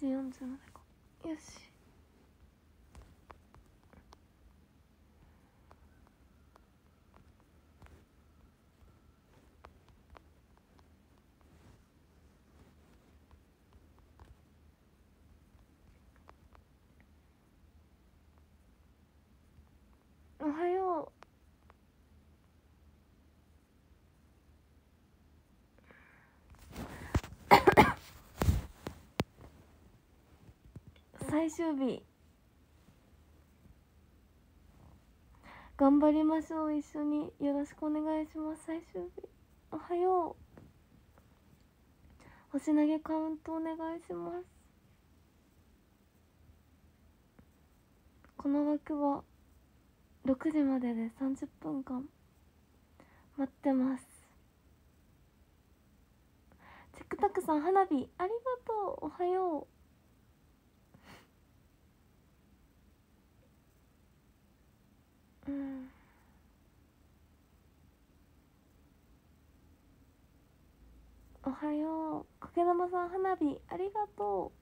時47分よしおはよう最終日頑張りましょう。一緒によろしくお願いします。最終日おはよう。星投げカウントお願いします。この枠は6時までで30分間。待ってます。チックタックさん花火ありがとう。おはよう。うん。おはよう。かけ玉さん花火ありがと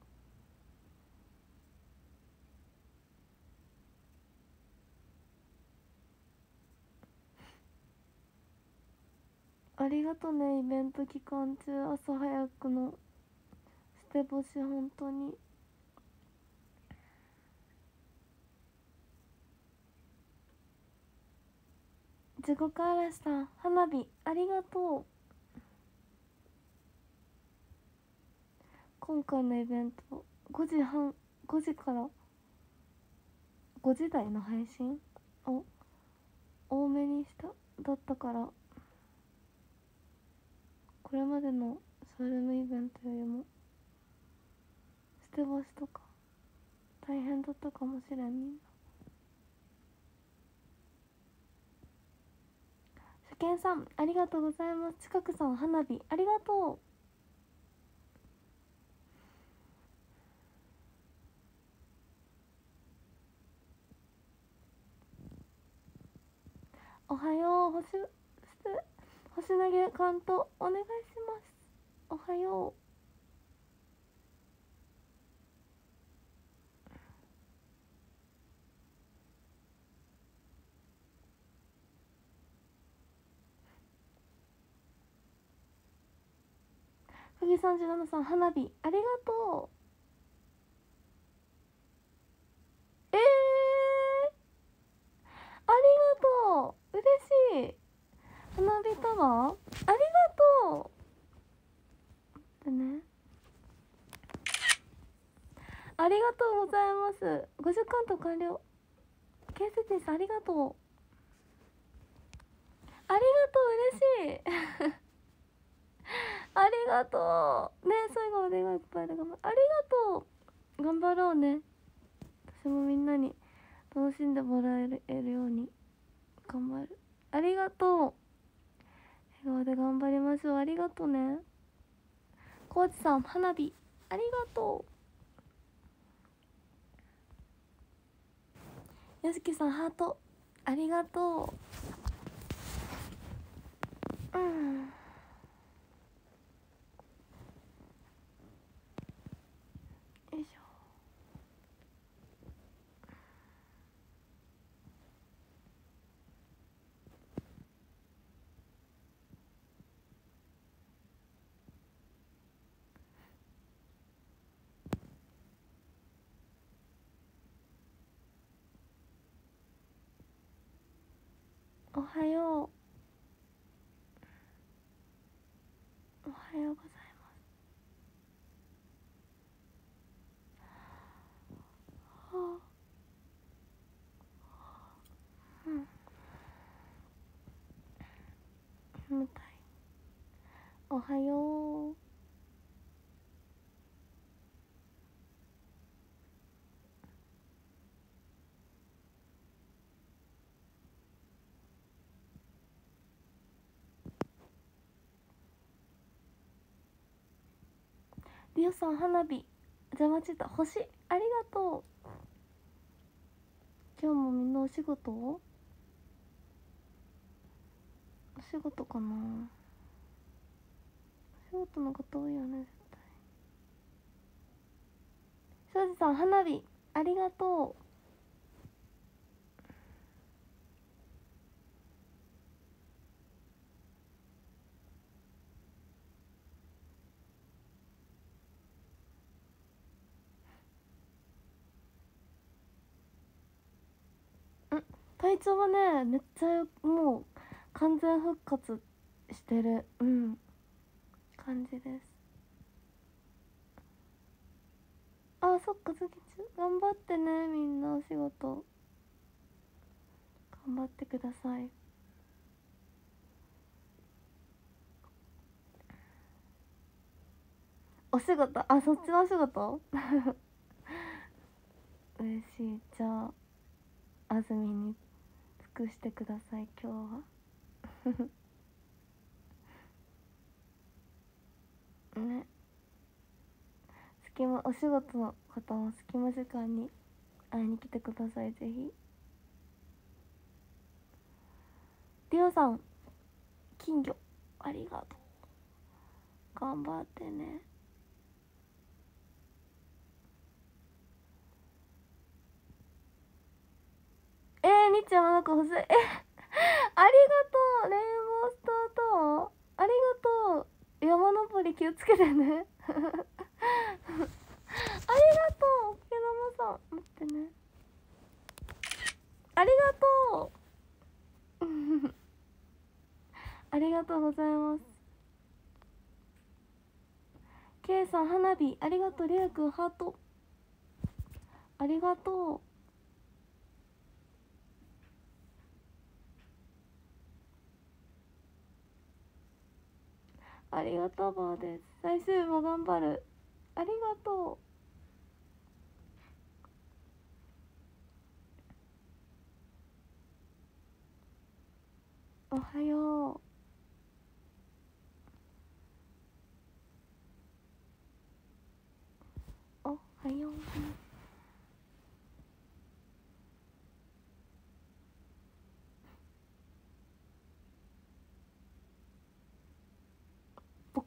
う。ありがとねイベント期間中朝早くの捨て干し本当に。地獄嵐さん花火ありがとう。今回のイベント5時半5時から5時台の配信を多めにしただったからこれまでのソウルムイベントよりも捨て干しとか大変だったかもしれんみんなけんさんありがとうございます近くさん花火ありがとうおはよう星星投げカウントお願いしますおはよう藤三十七さん花火ありがとうえー、ありがとう嬉しい花火タワーありがとうでねありがとうございます50カウント完了建設人さんありがとうありがとう嬉しい。ありがとう。ね最後までがいっぱいで頑張ありがとう。頑張ろうね。私もみんなに楽しんでもらえるように頑張る。ありがとう。笑顔で頑張りましょう。ありがとうね。コーチさん花火。ありがとう。よしきさんハート。ありがとう。うん。はよう。おはようございます。はあ。うん。眠たい。おはよう。リオさん花火邪魔ちた。星ありがとう。今日もみんなお仕事お仕事かな？お仕事の方多いよね絶対。庄司さん花火ありがとう。体調はねめっちゃもう完全復活してるうん。感じです。あそっか次頑張ってねみんなお仕事。頑張ってください。お仕事？あそっちのお仕事？嬉しい。じゃあ安住に尽くしてください今日は。ね。隙間お仕事の方も隙間時間に会いに来てくださいぜひ。りょうさん金魚ありがとう。頑張ってね。えー、にちゃんなんか欲しい。え ありがとうレインボースターターありがとう山登り気をつけてね。ありがとうけどもさん。待ってね。ありがとう。ありがとうございます。K さん花火。ありがとうりゅうくんハート。ありがとう。ありがとうばーです。最終も頑張る。ありがとう。おはよう。おはよう。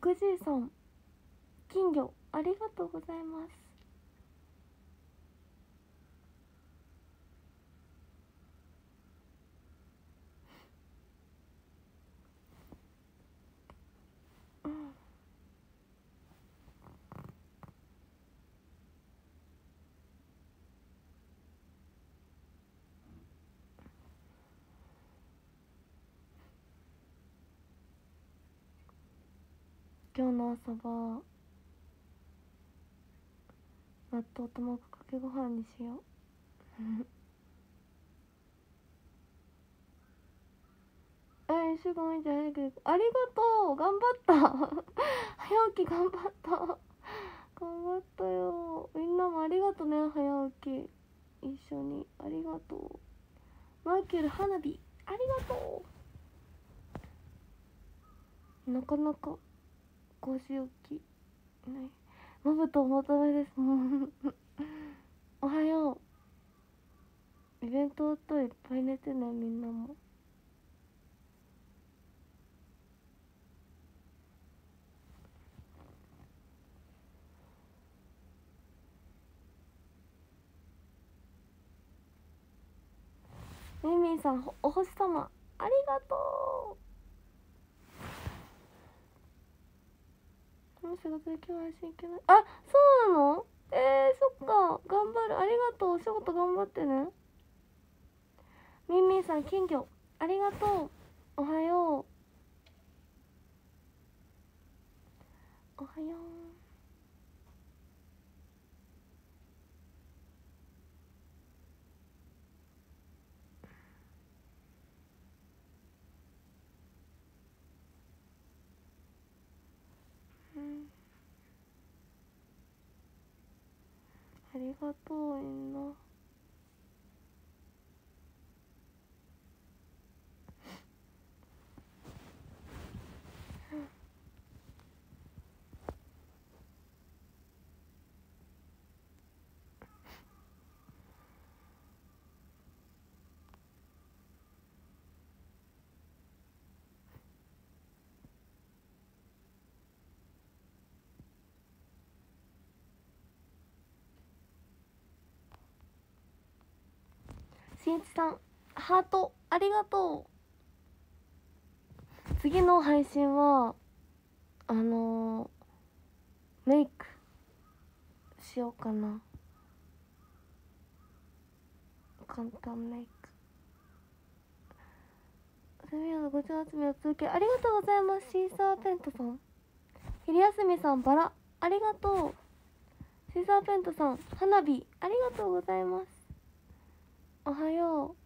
僕じいさん金魚ありがとうございますうん今日の朝は納豆卵かけご飯にしよう。え一週間毎日早くありがとう。頑張った。早起き頑張った。頑張ったよ。みんなもありがとね。早起き。一緒に。ありがとう。マイケル花火。ありがとう。なかなか。5時起きないマブとお求めです。も うおはよう。イベントといっぱい寝てねみんなも。ミンミンさんお星様ありがとう。もう仕事で今日配信いけない？あそうなの？えー、そっか。頑張る。ありがとう。お仕事頑張ってね。みんみんさん金魚。ありがとう。おはようおはよううんあありがとうみんな。しんいちさんハートありがとう。次の配信はあのー、メイクしようかな。簡単メイク。セミのごち集めを続けありがとうございます。シーサーペントさん。昼休みさんバラ。ありがとう。シーサーペントさん花火。ありがとうございます。おはよう。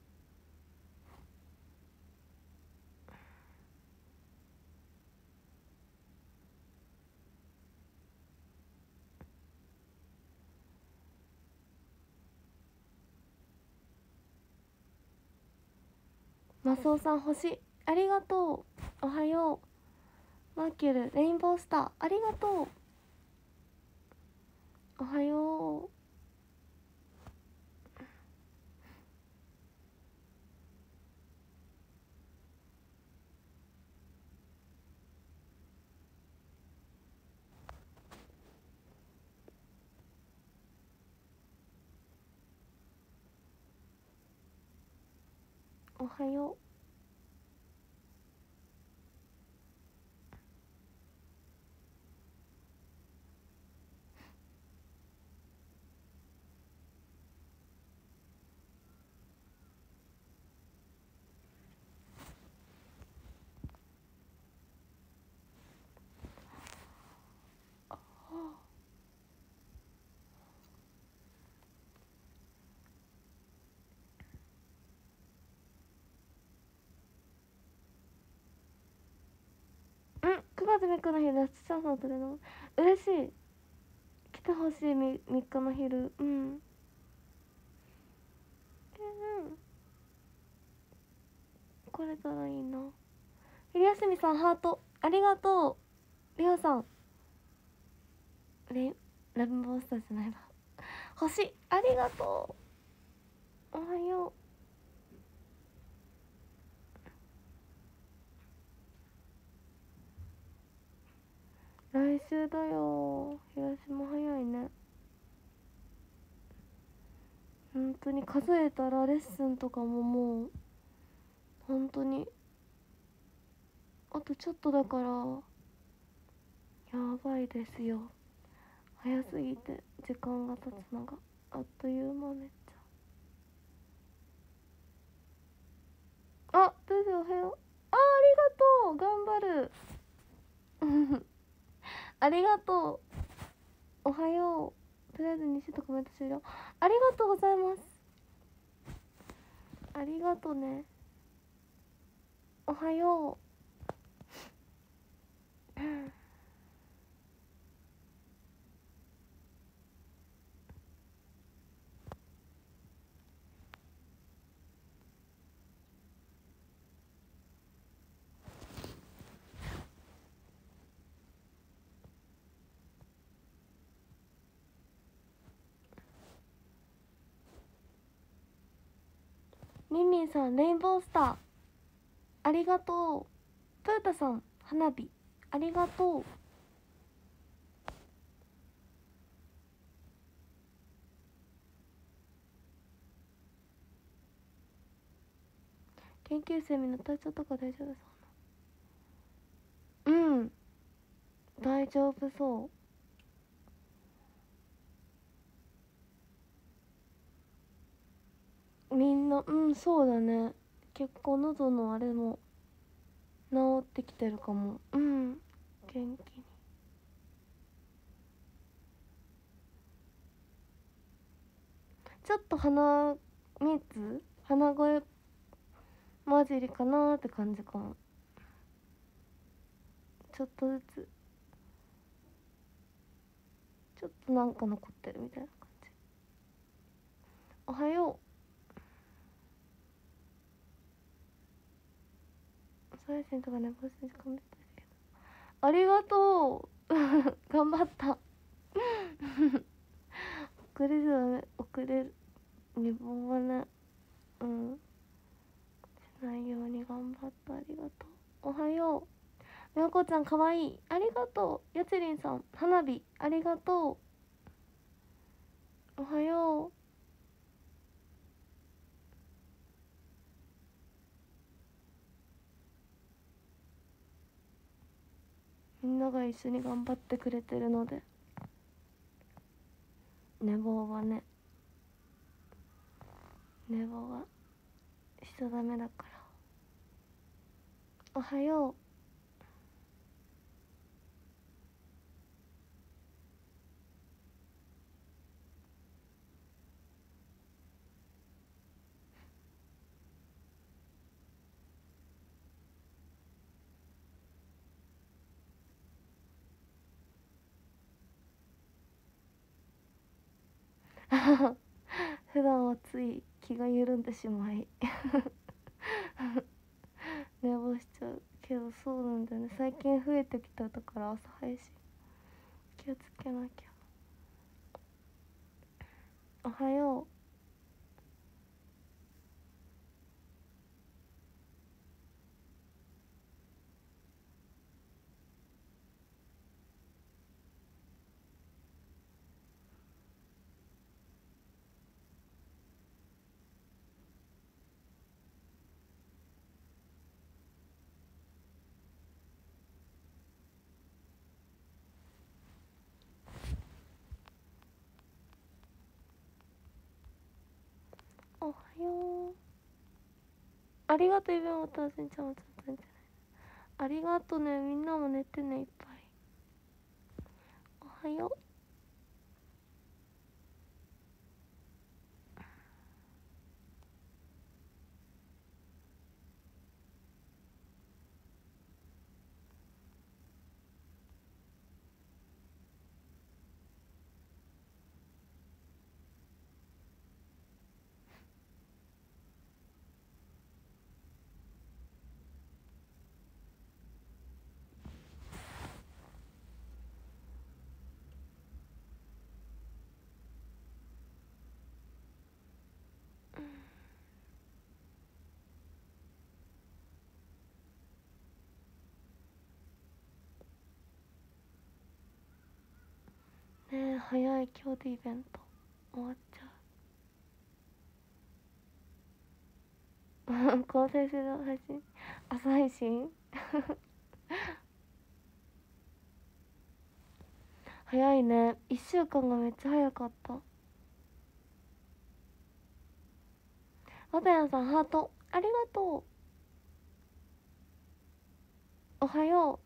マスオさん星ありがとう。おはよう。マーキュルレインボースター。ありがとう。おはよう。おはよう。うん9月3日の日ラストチャンスを取れの。嬉しい。来てほしい 3, 3日の昼。うん。うん来れたらいいな。昼休みさんハート。ありがとうりょうさん。レイラブボスターじゃないわ。星。ありがとう。おはよう。来週だよ。広島早いね。本当に数えたらレッスンとかももう本当に。あとちょっとだからやばいですよ。早すぎて時間が経つのが。あっという間めっちゃ。あどうぞおはよう。あありがとう。頑張る。ありがとう。おはよう。とりあえず西とコメント終了。ありがとうございます。ありがとうね。おはようミさんレインボースター。ありがとう。トヨタさん花火。ありがとう。研究生みんな体調とか大丈夫そうなうん。大丈夫そう。みんなうんそうだね。結構喉のあれも治ってきてるかも。うん。元気に。ちょっと鼻水鼻声混じりかなーって感じかも。ちょっとずつ。ちょっとなんか残ってるみたいな感じ。おはよう最新とか寝坊して時間めったけどありがとう。頑張った。遅れるダメ遅れる寝坊はねうんしないように頑張った。ありがとう。おはよう。みやこちゃんかわいい。ありがとう。やつりんさん花火。ありがとう。おはよう。みんなが一緒に頑張ってくれてるので。寝坊はね。寝坊はしちゃダメだから。おはよう。普段はつい気が緩んでしまい。寝坊しちゃうけどそうなんだよね。最近増えてきただから朝早いし気をつけなきゃ。おはよう。おはよう。ありがとうイベントはせんちゃんもちゃんと寝てないありがとうねみんなも寝てねいっぱい。おはようねえ早い今日でイベント。終わっちゃう。構成する配信？朝配信早いね。1週間がめっちゃ早かった。わたやさんハート。ありがとう。おはよう。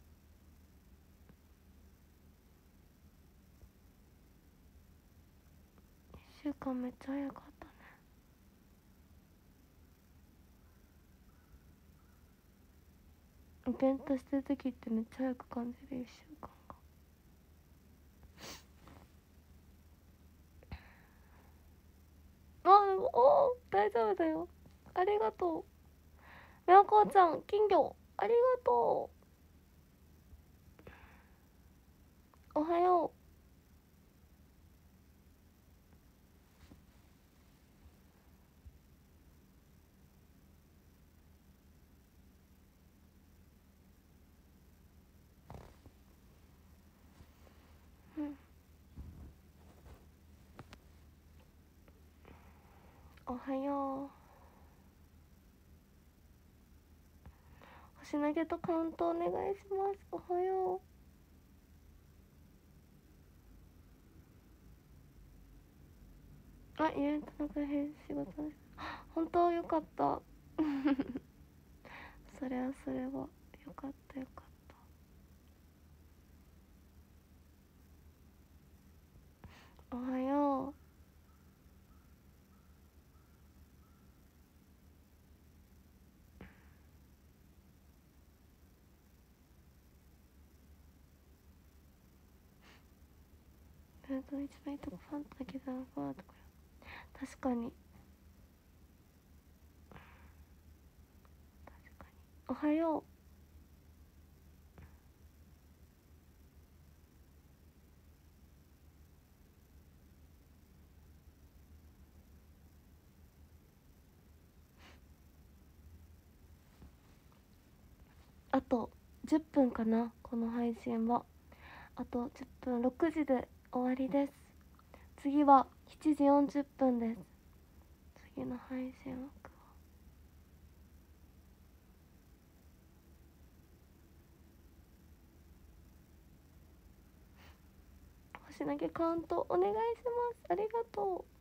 1週間めっちゃ早かったね。イベントしてる時ってめっちゃ早く感じる1週間が。あお大丈夫だよ。ありがとう。みやこちゃん金魚。ありがとう。おはよう。はよう星投げとカウントお願いします。おはようあイベントの大変仕事です本当よかった。それはそれは。よかったよかった。おはよう。れと一番いいとこファンだけだなファーとか確かに確かにおはようあと10分かなこの配信はあと10分6時で終わりです。次は7時40分です。次の配信は星投げカウントお願いします。ありがとう。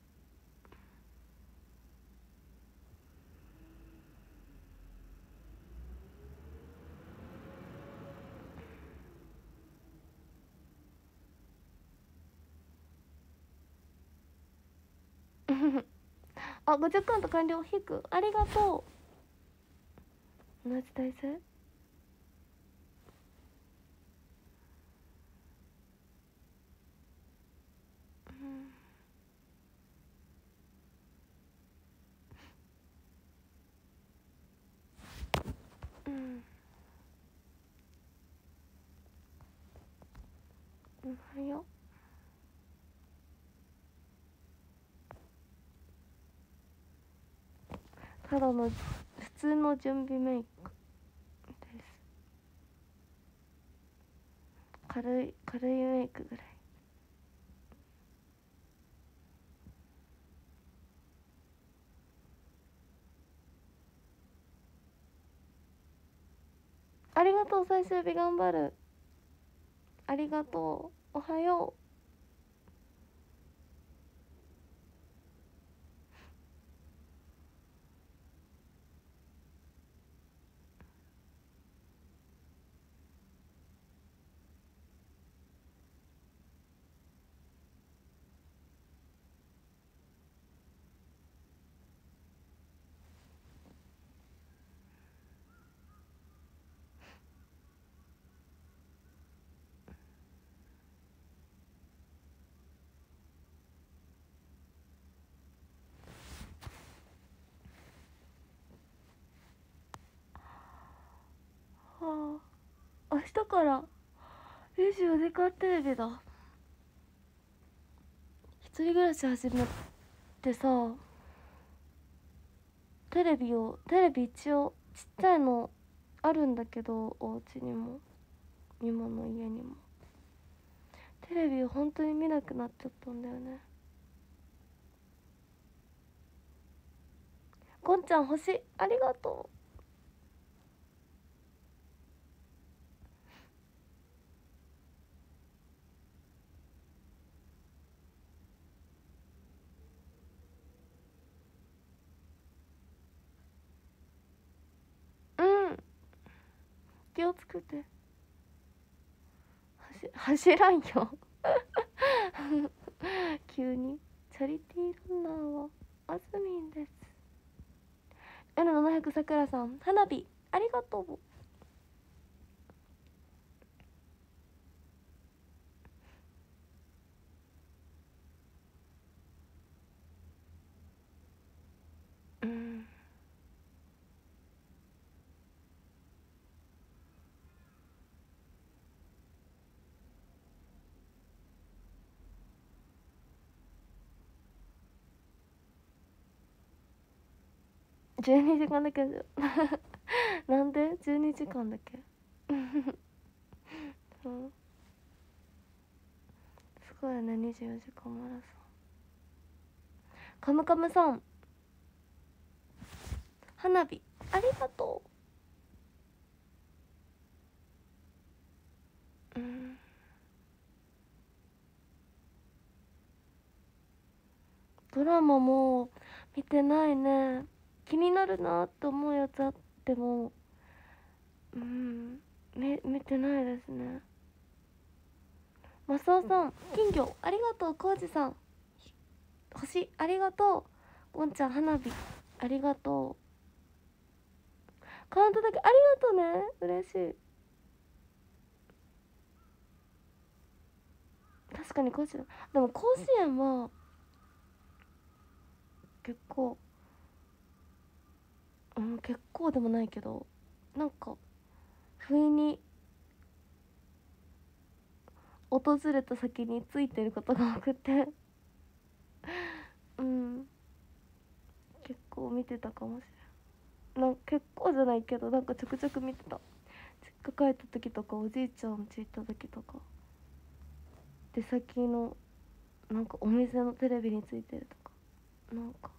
あ50カウント完了。引く。ありがとう。同じ体勢うんおはようただの普通の準備メイクです。軽い軽いメイクぐらい。ありがとう最終日。頑張る。ありがとう。おはようはあ明日から24時間テレビだ一人暮らし始めてさテレビをテレビ一応ちっちゃいのあるんだけどお家にも。今の家にも。テレビを本当に見なくなっちゃったんだよね。ゴンちゃん星ありがとううん気をつけて。走走らんよ。急にチャリティーランナーはあずみんです。N700 さくらさん花火ありがとううん12時間だけなんで？12時間だけ？そう。すごいね24時間マラソン。カムカムさん。花火。ありがとう。うん。ドラマも見てないね。気になるなって思うやつあってもうん見見てないですね。マスオさん金魚ありがとうコウジさん。星ありがとう。ゴンちゃん花火ありがとう。カウントだけありがとうね。嬉しい。確かに甲子園でも甲子園は結構うん結構でもないけどなんか不意に訪れた先についてることが多くてうん。結構見てたかもしれん。なんか結構じゃないけどなんかちょくちょく見てた。実家帰った時とかおじいちゃん家行った時とか。出先のなんかお店のテレビについてるとか。なんか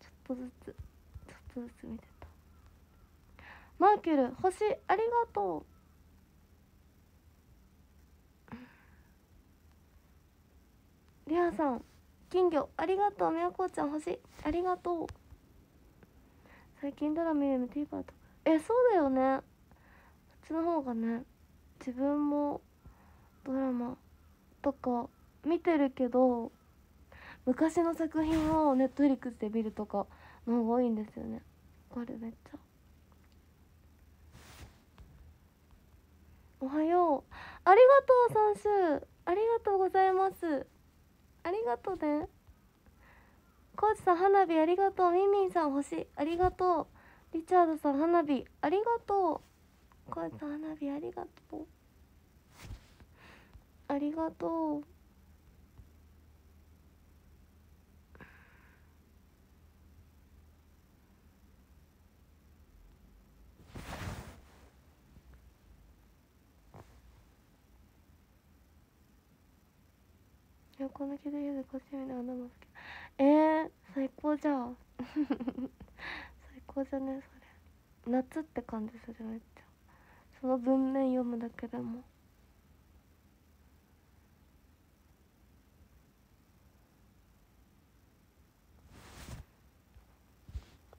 ちょっとずつちょっとずつ見てた。マーキュル星ありがとう。りあさん金魚ありがとうみやこちゃん星ありがとう。最近ドラマ見るの TVer とか。えそうだよね。そっちの方がね自分もドラマとか見てるけど昔の作品をネットフリックスで見るとかのが多いんですよね。これめっちゃ。おはよう。ありがとう三州。ありがとうございます。ありがとうね。コーチさん花火ありがとう。ミンミンさん星。ありがとう。リチャードさん花火。ありがとう。コーチさん花火ありがとう。ありがとう。横抜きでゆずこしみの穴も好きえー、最高じゃん。最高じゃねそれ。夏って感じするめっちゃ。その文面読むだけでも。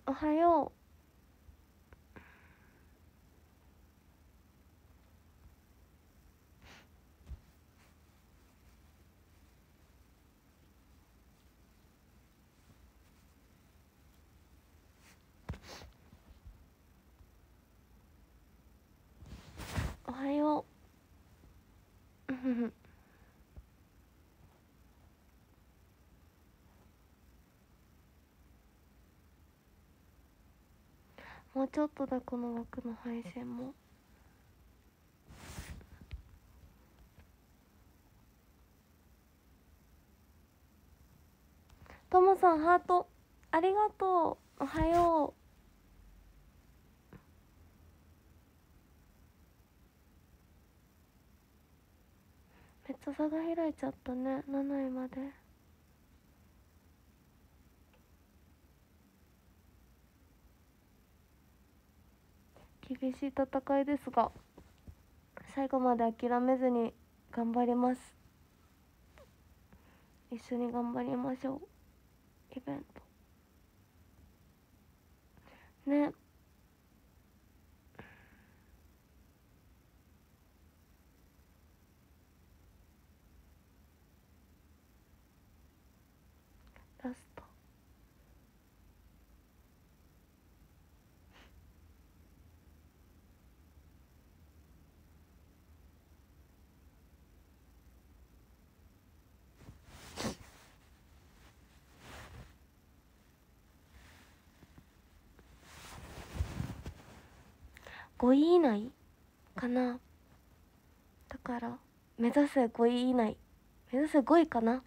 おはようおはよううふふもうちょっとだこの枠の配信も。ともさんハートありがとう。おはよう。めっちゃ差が開いちゃったね。7位まで。厳しい戦いですが最後まで諦めずに頑張ります。一緒に頑張りましょう。イベント。ねラスト5位以内かな。だから目指せ5位以内。目指せ5位かな。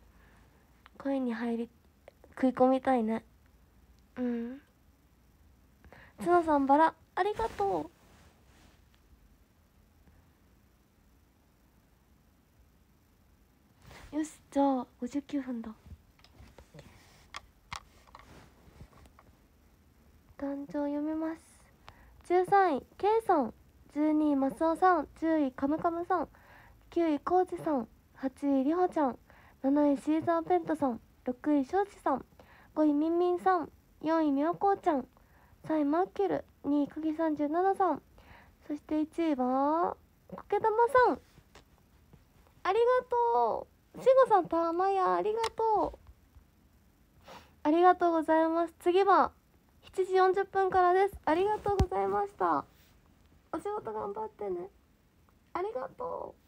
5位に入り食い込みたいね。うん。角さんバラありがとう。よしじゃあ59分だ。壇上読みます13位 K さん12位マスオさん10位カムカムさん9位コウジさん8位りほちゃん7位シーザーペントさん6位庄司さん5位みんみんさん4位みょうこうちゃん3位マーキュル2位鍵37さんそして1位はこけ玉さん。ありがとう。しごさんたまやありがとう。ありがとうございます。次は7時40分からです。ありがとうございました。お仕事頑張ってね。ありがとう。